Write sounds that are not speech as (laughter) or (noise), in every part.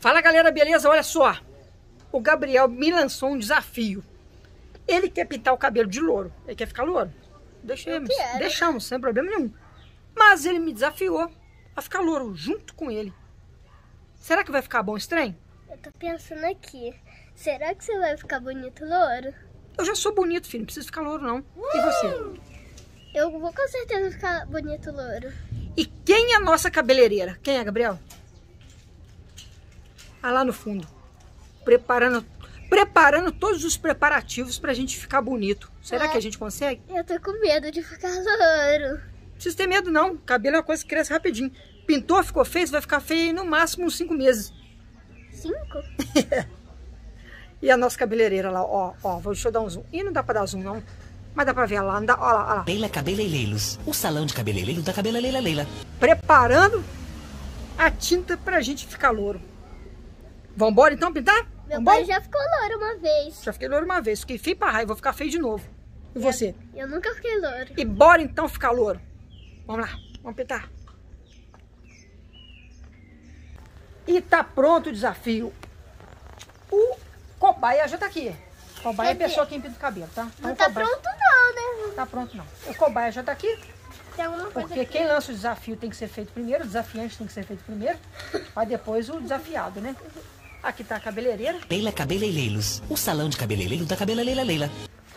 Fala galera, beleza? Olha só. O Gabriel me lançou um desafio. Ele quer pintar o cabelo de louro. Ele quer ficar louro. Deixamos, deixamos, sem problema nenhum. Mas ele me desafiou a ficar louro junto com ele. Será que vai ficar bom esse trem? Eu tô pensando aqui. Será que você vai ficar bonito louro? Eu já sou bonito, filho. Não preciso ficar louro, não. E você? Eu vou com certeza ficar bonito louro. E quem é a nossa cabeleireira? Quem é, Gabriel? Ah, lá no fundo. Preparando, preparando todos os preparativos pra gente ficar bonito. Será É. que a gente consegue? Eu tô com medo de ficar louro. Não precisa ter medo, não. Cabelo é uma coisa que cresce rapidinho. Pintou, ficou feio, você vai ficar feio no máximo uns cinco meses. Cinco? (laughs) E a nossa cabeleireira lá, ó, ó, vou- deixa eu dar um zoom. Ih, não dá pra dar zoom, não. Mas dá pra ver lá, não dá, ó lá, ó lá. Leila Cabeleireiros, o salão de cabeleireiro da Cabeleleira Leila. Preparando a tinta pra gente ficar louro. Vambora então pintar? Meu Vambora? pai já ficou louro uma vez. Já fiquei louro uma vez, fiquei feio pra raiva, vou ficar feio de novo. E você? Eu nunca fiquei louro. E bora então ficar louro. Vamos lá, vamos pintar. E tá pronto o desafio. O cobaia já tá aqui. Cobaia é a pessoa que pinta o cabelo, tá? Então, Não tá cobaia- pronto não, né? Tá pronto não. O cobaia já tá aqui, porque quem lança o desafio tem que ser feito primeiro, o desafiante tem que ser feito primeiro, para depois o desafiado, né? Aqui tá a cabeleireira, Leila Cabeleireiros, o salão de cabeleireiro da Cabeleleira Leila.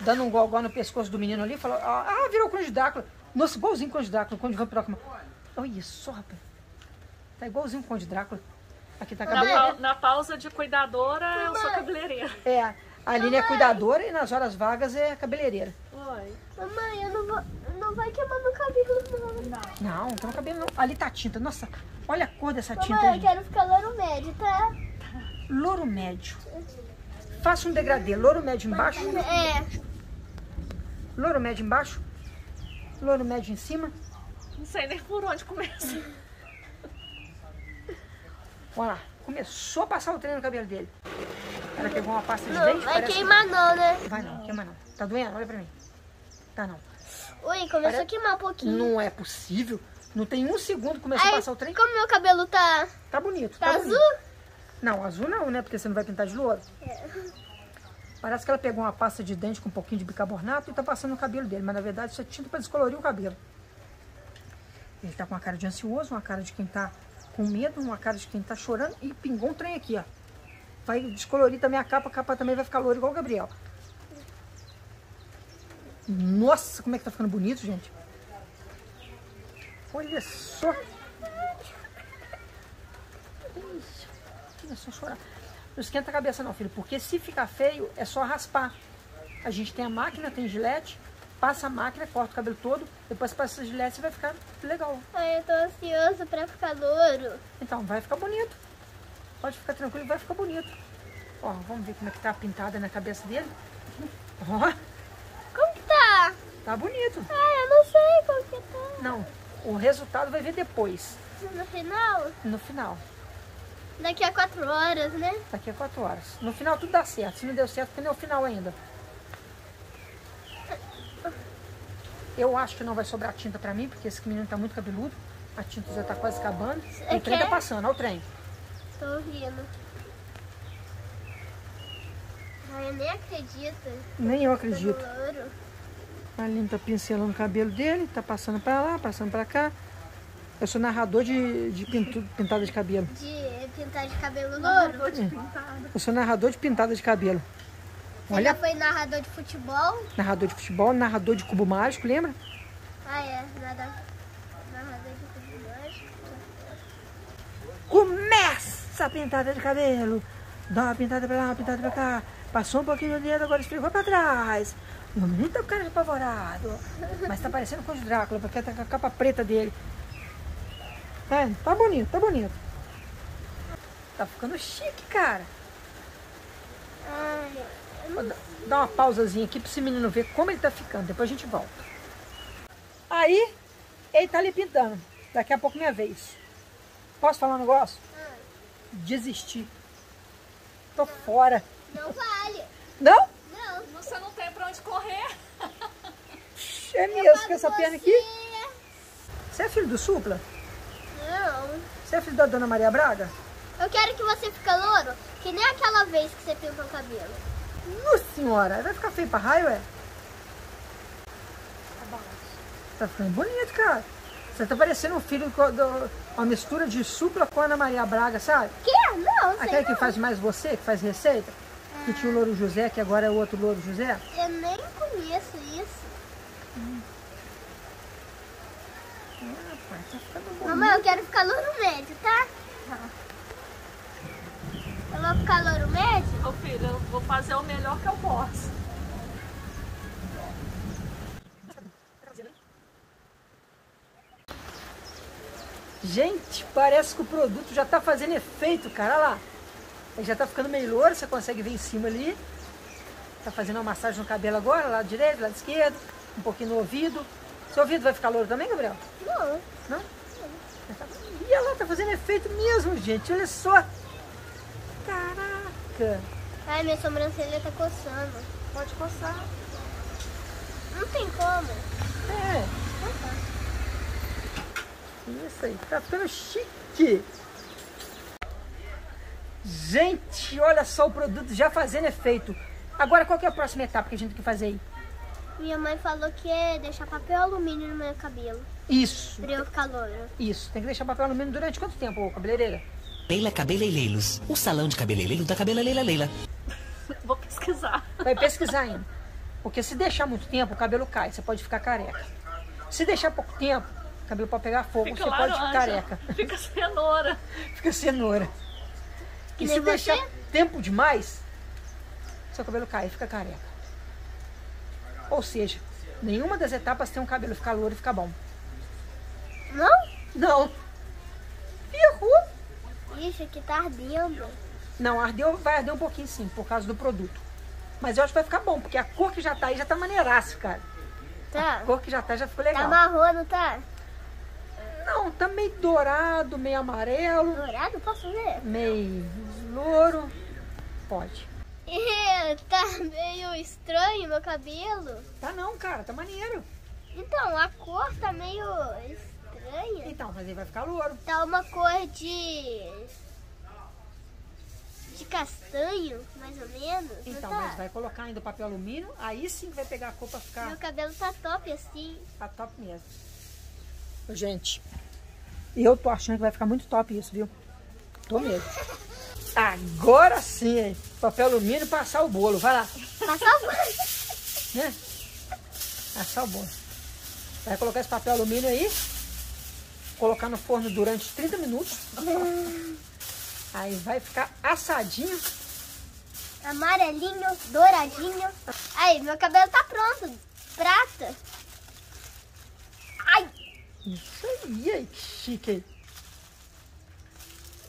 dando um gogó no pescoço do menino ali, falou, ah, ah, virou o Conde Drácula. Nossa, igualzinho o Conde Drácula, o Conde Vampiro. Olha isso, rapaz. Tá igualzinho o Conde Drácula. Aqui tá a Na, cabeleireira. pau- na pausa de cuidadora, eu sou cabeleireira. É, a Aline é cuidadora e nas horas vagas é cabeleireira. Oi. Mamãe, eu não vou. Não vai queimar meu cabelo, não. Não, não tem cabelo não. Ali tá a tinta. Nossa, olha a cor dessa tinta. Mamãe, eu gente. quero ficar louro médio, tá? Louro médio. Faça um degradê. Louro médio embaixo. É. Louro médio embaixo. Louro médio em cima. Não sei nem por onde começa. Olha lá. Começou a passar o trem no cabelo dele. Ela pegou uma pasta de Não dente. vai queimar não, né? Vai não, queima não. Tá doendo? Olha pra mim. Tá não. Ui, começou Parece- a queimar um pouquinho. Não é possível. Não tem um segundo que começou a Aí, passar o trem. como meu cabelo tá, Tá bonito. tá, Tá, azul? bonito. Não, azul não, né? Porque você não vai pintar de louro. É. Parece que ela pegou uma pasta de dente com um pouquinho de bicarbonato e tá passando no cabelo dele. Mas na verdade isso é tinta pra descolorir o cabelo. Ele tá com uma cara de ansioso, uma cara de quem tá com medo, uma cara de quem tá chorando e pingou um trem aqui, ó. Vai descolorir também a capa, a capa também vai ficar loura igual o Gabriel. Nossa, como é que tá ficando bonito, gente. Olha só. É só chorar. Não esquenta a cabeça não, filho, porque se ficar feio, é só raspar. A gente tem a máquina, tem gilete, passa a máquina, corta o cabelo todo, depois passa a gilete e vai ficar legal. Ai, eu tô ansiosa pra ficar louro. Então, vai ficar bonito. Pode ficar tranquilo, vai ficar bonito. Ó, vamos ver como é que tá pintada na cabeça dele. Ó, Como que tá? tá bonito. Ai, eu não sei como que tá. Não, o resultado vai ver depois, No final, no final. Daqui a quatro horas, né? Daqui a quatro horas. No final tudo dá certo. Se não deu certo, porque não é o final ainda. Eu acho que não vai sobrar tinta pra mim, porque esse menino tá muito cabeludo. A tinta já tá quase acabando. É o trem tá passando, olha o trem. Tô ouvindo. Ai, eu nem acredito. Nem eu acredito. louro. A Aline tá pincelando o cabelo dele, tá passando pra lá, passando pra cá. Eu sou narrador de, de pintu- pintada de cabelo. De pintar de cabelo louro. De pintada. Eu sou narrador de pintada de cabelo. Você Olha, já foi narrador de futebol? narrador de futebol, narrador de cubo mágico, lembra? Ah, é. Nada... Narrador de futebol. Começa a pintada de cabelo. Dá uma pintada pra lá, uma pintada pra cá. Passou um pouquinho no dedo, agora esfregou pra trás. O menino tá com cara de apavorado. Mas tá parecendo com o Drácula, porque tá com a capa preta dele. É, tá bonito, tá bonito. Tá ficando chique, cara. Não dá- Dá uma pausazinha aqui pra esse menino ver como ele tá ficando. Depois a gente volta. Aí, ele tá ali pintando. Daqui a pouco minha vez. Posso falar um negócio? Desistir. Tô fora. não vale. Não? Não. Você não tem pra onde correr. É mesmo com essa perna aqui. Você é filho do Supla? Não. Você é filho da Dona Maria Braga? Eu quero que você fique louro, que nem aquela vez que você pintou o cabelo. Nossa senhora, vai ficar feio pra raio, é? Tá ficando bonito, cara. Você tá parecendo um filho do, uma mistura de supla com a Ana Maria Braga, sabe? Que? Não, sei Aquele que não. faz mais você, que faz receita. Que tinha o Louro José, que agora é o outro Louro José. Eu nem conheço isso. Rapaz, tá ficando bonito. Mamãe, eu quero ficar louro médio, tá? Eu vou ficar louro médio? Ô filho, eu vou fazer o melhor que eu posso. Gente, parece que o produto já tá fazendo efeito, cara. Olha lá. Ele já tá ficando meio louro, você consegue ver em cima ali. Tá fazendo uma massagem no cabelo agora, lado direito, lado esquerdo, um pouquinho no ouvido. Seu ouvido vai ficar louro também, Gabriel? Não. Não? E ela tá fazendo efeito mesmo, gente. Olha só. Caraca. Ai, minha sobrancelha tá coçando. Pode coçar. Não tem como. É. Isso aí, tá ficando chique. Gente, olha só o produto já fazendo efeito. Agora, qual que é a próxima etapa que a gente tem que fazer aí? Minha mãe falou que é deixar papel alumínio no meu cabelo. Isso, Pra eu ficar loura. isso. Tem que deixar papel alumínio durante quanto tempo, ô cabeleireira? Leila Cabeleireiros, o salão de cabeleireiro da Cabela Leila Leila. (laughs) Vou pesquisar. Vai pesquisar ainda. Porque se deixar muito tempo, o cabelo cai, você pode ficar careca. Se deixar pouco tempo, o cabelo pode pegar fogo, Fica você pode ficar careca. (laughs) Fica cenoura. (laughs) Fica cenoura. Que e nem se deixar você? tempo demais, seu cabelo cai e fica careca. Ou seja, nenhuma das etapas tem um cabelo ficar louro e ficar bom. Não? Não. Errou. Ixi, aqui tá ardendo. Não, ardeu, vai arder um pouquinho sim, por causa do produto. Mas eu acho que vai ficar bom, porque a cor que já tá aí já tá maneiraça, cara. A Tá? cor que já tá já ficou Tá legal. marrom, não tá? Não, tá meio dourado, meio amarelo, Dourado? Posso ver? meio louro. Pode. (laughs) Tá meio estranho meu cabelo. Tá não, cara, tá maneiro. Então, a cor tá meio estranha. Então, mas aí vai ficar louro. Tá uma cor de. de castanho, mais ou menos. Então, tá? mas vai colocar ainda o papel alumínio, aí sim vai pegar a cor pra ficar Meu cabelo tá top assim. Tá top mesmo. Gente, eu tô achando que vai ficar muito top isso, viu? Tô mesmo. (laughs) Agora sim, hein? Papel alumínio passar o bolo. Vai lá, Passa a né? Passar o bolo. Vai colocar esse papel alumínio aí. Colocar no forno durante 30 minutos. Aí vai ficar assadinho. Amarelinho, douradinho. Aí, meu cabelo tá pronto. Prata. Ai! Isso aí, aí, que chique aí.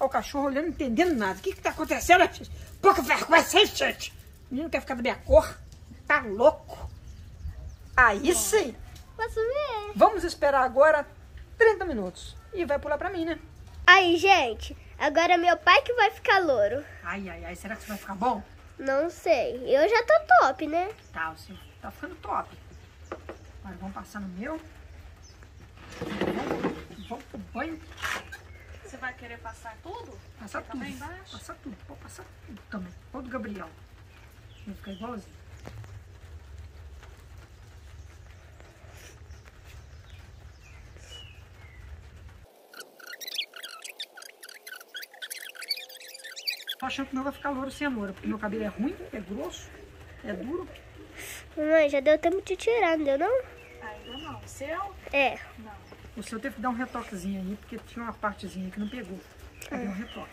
Olha o cachorro olhando, não entendendo nada. O que que tá acontecendo? gente? Pouca vergonha, (laughs) sim, gente. O menino quer ficar da minha cor. Tá louco. Aí sim. Posso ver? Vamos esperar agora 30 minutos. E vai pular pra mim, né? Aí, gente, agora é meu pai que vai ficar louro. Ai, ai, ai. Será que isso vai ficar bom? Não sei. Eu já tô top, né? Tá, o seu tá ficando top. Agora vamos passar no meu. Vamos, vamos pro banho. Você vai querer passar tudo? Passar Você tudo. também embaixo? Passar tudo. Pode passar tudo também. Do Gabriel. Vai ficar igualzinho. Tô achando que o meu vai ficar louro sem loura, porque meu cabelo é ruim, é grosso, é duro. Mamãe, já deu tempo de tirar, não deu não? Ainda não. O seu? É. Não. O seu teve que dar um retoquezinho aí, porque tinha uma partezinha que não pegou. Aí deu um retoque.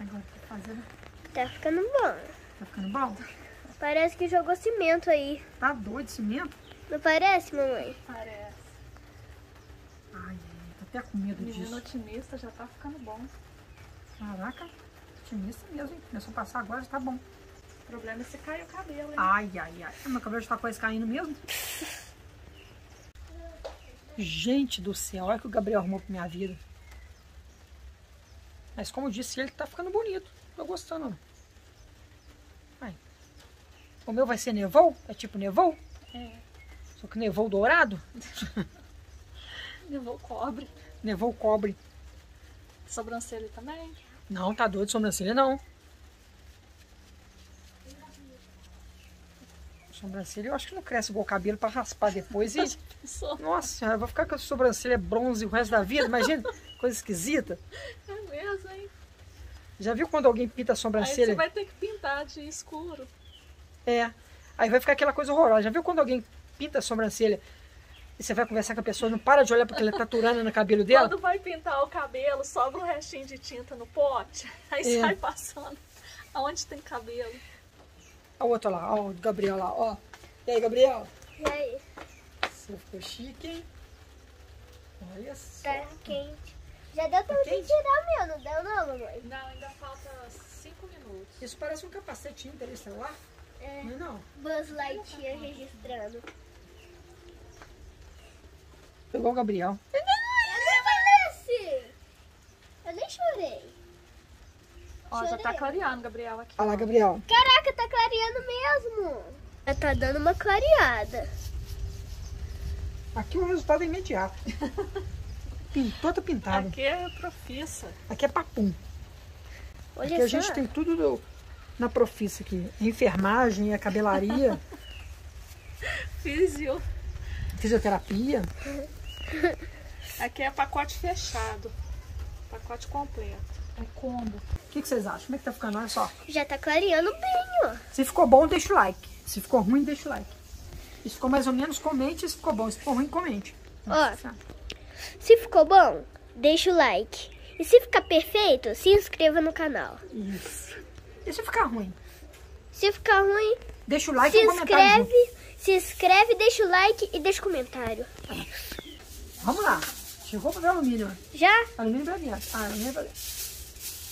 Agora tá fazendo. Tá ficando bom. Tá ficando bom? Parece que jogou cimento aí. Tá doido cimento? Não parece, mamãe? Parece. Ai, ai, tô até com medo Menino disso. otimista já tá ficando bom. Caraca, otimista mesmo, hein? Começou a passar agora, já tá bom. O problema é se cair o cabelo, hein? Ai, ai, ai. Meu cabelo já tá quase caindo mesmo. (laughs) Gente do céu, olha o que o Gabriel arrumou pra minha vida. Mas como eu disse, ele tá ficando bonito. Tô gostando. Ai. O meu vai ser nevou? É tipo nevou? É. Só que nevou dourado? (laughs) Levou cobre. Nevou cobre. Sobrancelha também? Não, tá doido, sobrancelha não. Sobrancelha eu acho que não cresce igual o cabelo pra raspar depois e... (laughs) Nossa senhora, eu vou ficar com a sobrancelha bronze o resto da vida, imagina, (laughs) coisa esquisita. É mesmo, hein? Já viu quando alguém pinta a Aí sobrancelha? você vai ter que pintar de escuro. É. Aí vai ficar aquela coisa horrorosa. Já viu quando alguém pinta a sobrancelha e você vai conversar com a pessoa, não para de olhar porque ela tá turando no cabelo dela? Quando vai pintar o cabelo, sobra um restinho de tinta no pote. Aí É. sai passando. Aonde tem cabelo? Olha o outro lá, ó, o Gabriel lá, ó. E aí, Gabriel? E aí? Você ficou chique, hein? Olha só. Tá quente. Já deu tempo de quente? tirar o meu, não deu não, mamãe? Não, ainda falta cinco minutos. Isso parece um capacete interestelar. É. Não é não? Buzz Lightyear registrando. Pegou o Gabriel. Eu nem parece! Eu nem chorei. Ó, já tá clareando, Gabriel, aqui. Olha lá, Gabriel. Caraca, tá clareando mesmo. Já tá dando uma clareada. Aqui o resultado é imediato. (laughs) Pintou, tá pintado. Aqui é profissa. Aqui é papum. Olha Aqui a só. gente tem tudo do- na profissa aqui. A enfermagem, a cabelaria, (laughs) Físio. fisioterapia. Aqui é pacote fechado. Pacote completo. É combo. O que, que vocês acham? Como é que tá ficando? Olha só. Já tá clareando bem, ó. Se ficou bom, deixa o like. Se ficou ruim, deixa o like. Se ficou mais ou menos, comente. Se ficou bom, se ficou ruim, comente. Ó. Se ficou bom, deixa o like. E se ficar perfeito, se inscreva no canal. Isso. E se ficar ruim? Se ficar ruim, Deixa o like se e um inscreve, se inscreve, deixa o like e deixa o comentário. Vamos lá. Chegou o papel alumínio. ó. Já? Alumínio pra dentro. Ah, alumínio pra dentro.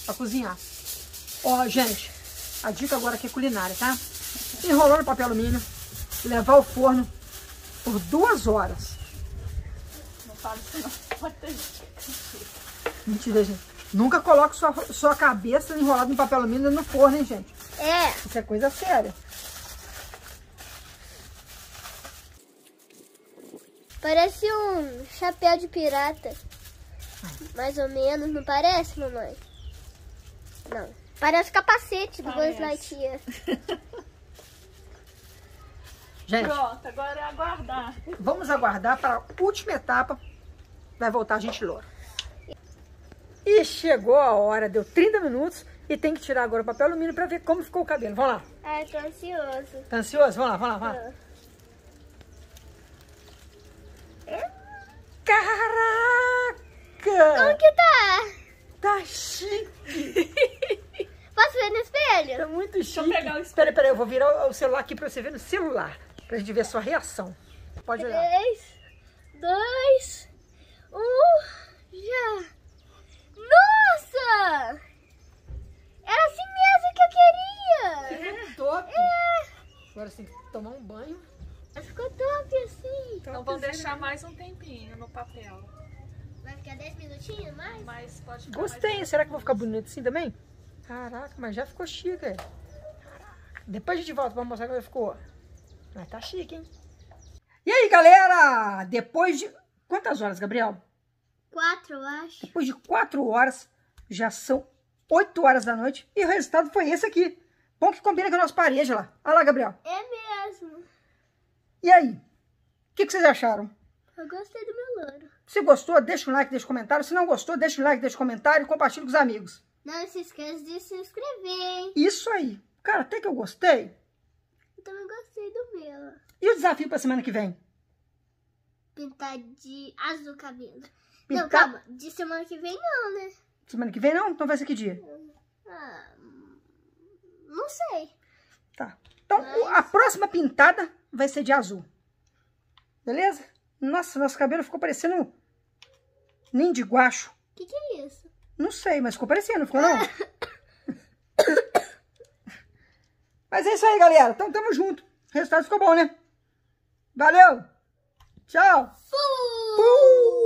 Pra cozinhar. Ó, gente, a dica agora aqui é culinária, tá? Enrolar no papel alumínio, levar ao forno por duas horas. Não fala isso não. Pode ter gente. Mentira, gente. Nunca coloque sua, sua cabeça enrolada no papel alumínio no forno, hein, gente? É. Isso é coisa séria. Parece um chapéu de pirata. Mais ou menos, não parece, mamãe? Não. Parece capacete do Buzz. Lightyear. (laughs) Gente, Pronto, agora é aguardar. vamos aguardar para a última etapa. Vai voltar a gente loura. E chegou a hora, deu 30 minutos e tem que tirar agora o papel alumínio para ver como ficou o cabelo. Vamos lá. Ai, tô ansioso. Tá ansioso? Vamos lá, vamos lá, vamos lá. Como Caraca! que tá? Tá chique! Posso ver no espelho? Tá muito Espera, espera, eu vou virar o celular aqui para você ver no celular. Pra gente ver a sua reação. Pode olhar. Três, dois, um, já. Nossa! Era assim mesmo que eu queria! Ficou top! Agora você tem que tomar um banho. Ficou top assim. Então vamos deixar mais um tempinho no papel. Vai ficar 10 minutinhos mais? Mas pode ficar Gostei, mais será que eu vou ficar bonito assim também? Caraca, mas já ficou chique. é. Depois a gente volta pra mostrar como ficou. Mas tá chique, hein? E aí, galera? Depois de... Quantas horas, Gabriel? Quatro, eu acho. Depois de quatro horas, já são oito horas da noite. E o resultado foi esse aqui. Bom que combina com a nossa parede lá. Olha lá, Gabriel. É mesmo. E aí? O que, que vocês acharam? Eu gostei do meu louro. Se gostou, deixa um like, deixa um comentário. Se não gostou, deixa um like, deixa um comentário e compartilha com os amigos. Não se esqueça de se inscrever, hein? Isso aí. Cara, até que eu gostei. Eu também gostei do meu. E o desafio pra semana que vem? Pintar de azul o cabelo. Não, Pintar- calma. De semana que vem não, né? Semana que vem não? Então vai ser que dia? Ah, não sei. Tá. Então o- a próxima pintada vai ser de azul. Beleza? Nossa, nosso cabelo ficou parecendo nem de guacho. O que, que é isso? Não sei, mas ficou parecendo, não ficou não? (laughs) Mas é isso aí, galera. Então, tamo junto. O resultado ficou bom, né? Valeu! Tchau! Fui. Fui.